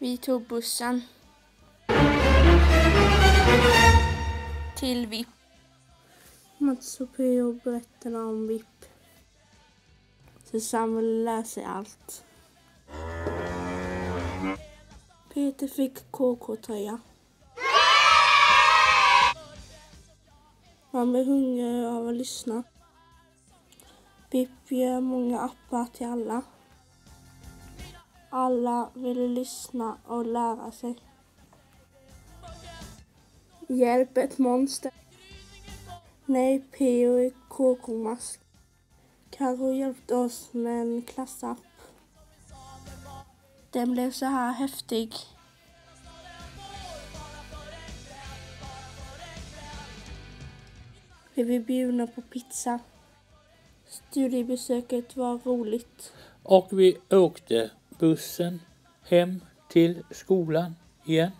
Vi tog bussen till VIP. Mats och P.O. berättade om VIP. Susanne ville lära sig allt. Peter fick KK-tröja. Man blir hungrig av att lyssna. VIP gör många appar till alla. Alla ville lyssna och lära sig. Hjälp ett monster. Nej, P.O. i KK-mask. Karo hjälpte oss med en klassapp. Den blev så här häftig. Vi blev bjudna på pizza. Studiebesöket var roligt. Och vi åkte bussen hem till skolan igen.